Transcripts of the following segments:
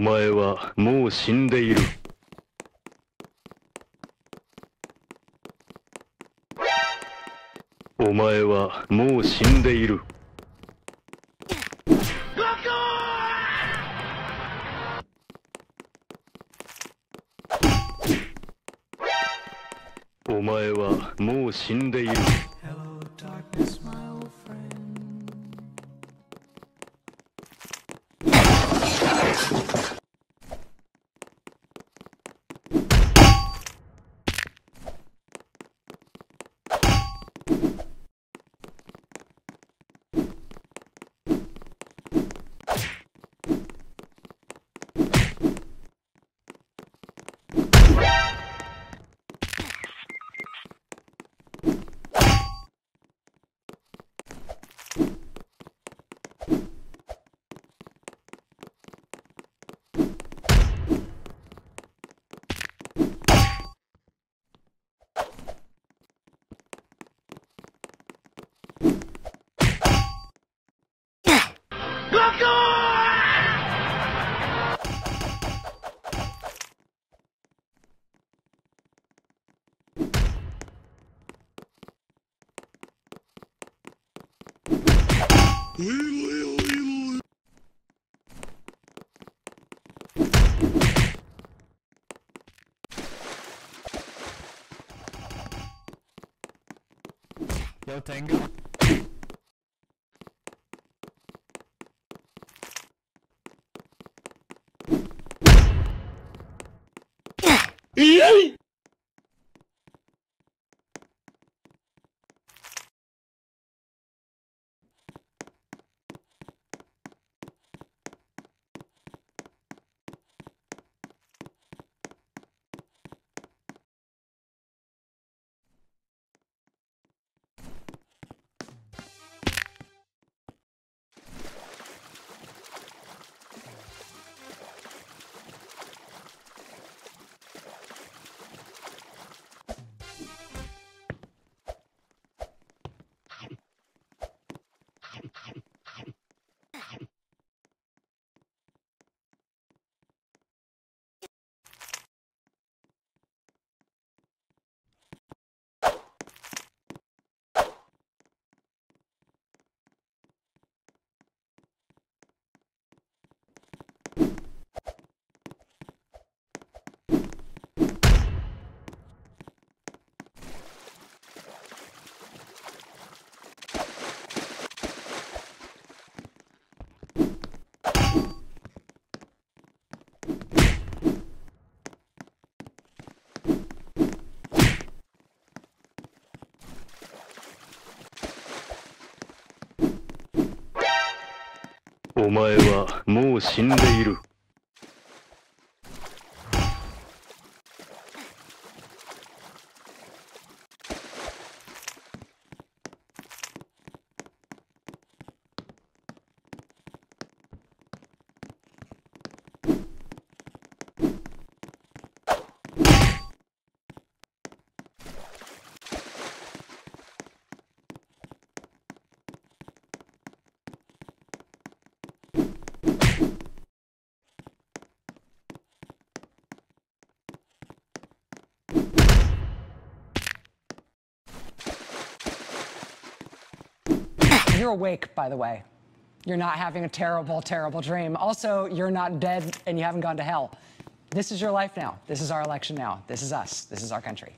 お前はもう死んでいる。お前はもう死んでいる。お前はもう死んでいる。Yo, Tango. お前はもう死んでいる。You're awake, by the way. You're not having a terrible, terrible dream. Also, you're not dead and you haven't gone to hell. This is your life now. This is our election now. This is us. This is our country.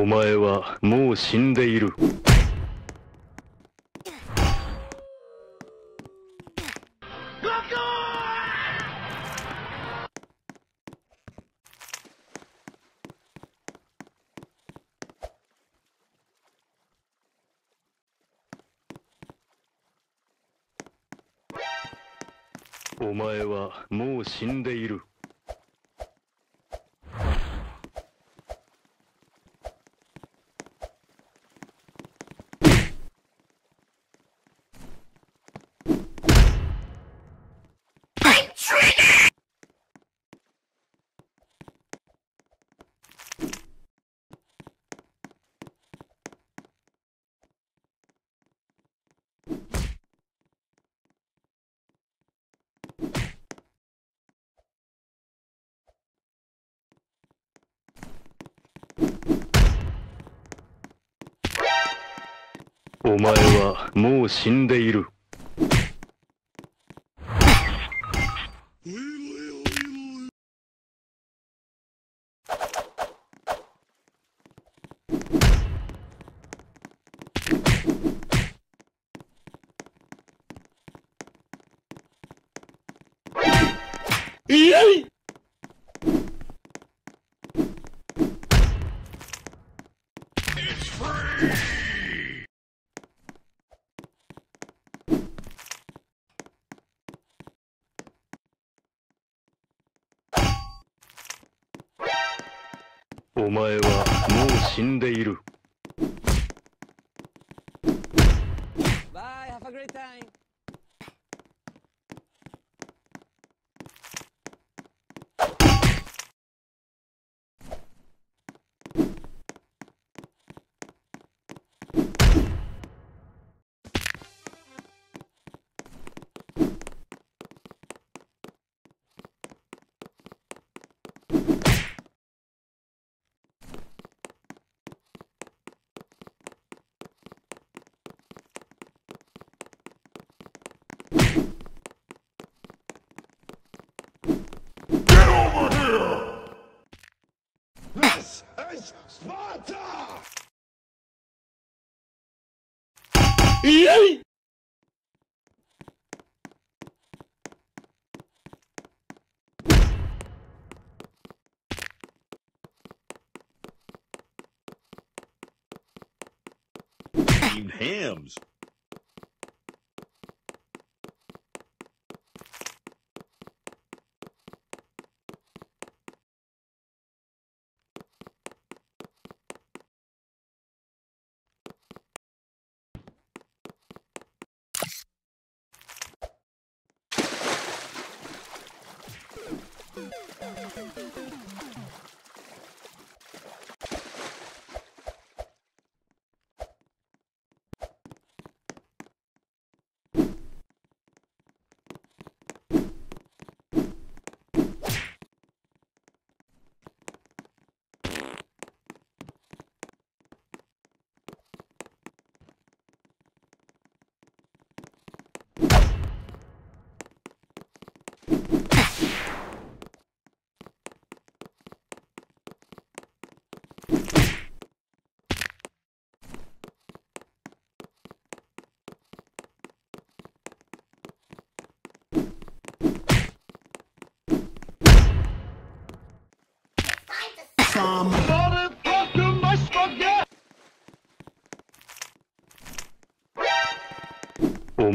お前はもう死んでいる。お前はもう死んでいる。お前はもう死んでいる。お前はもう死んでいる。Hams.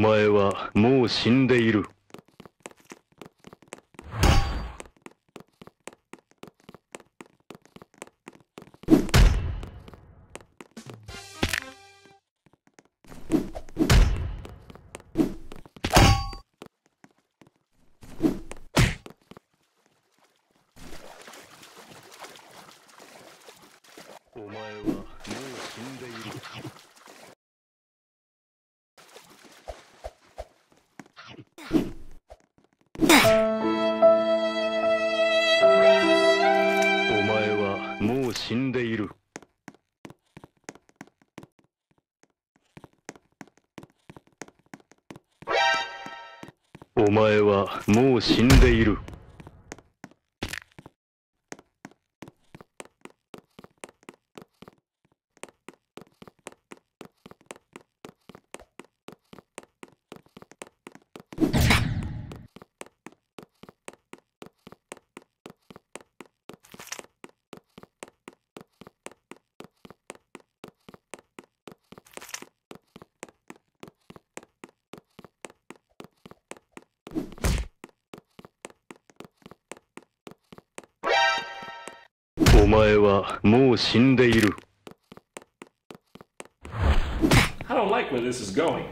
前はもう死んでいる。もう死んでいる。お前はもう死んでいる I don't like where this is going.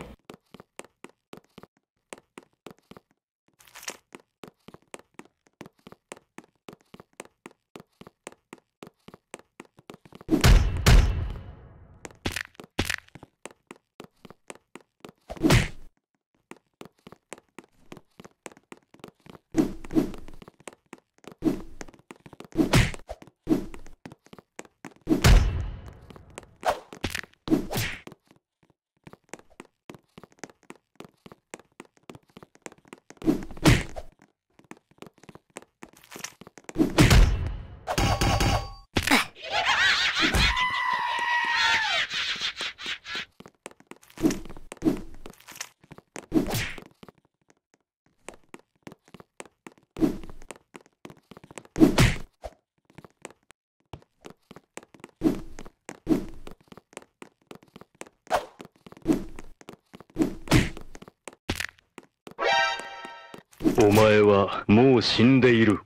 お前はもう死んでいる。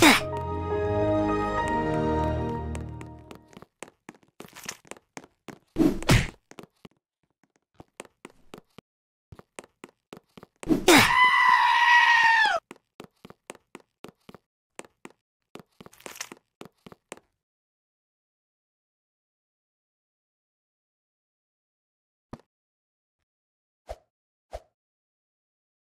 あ!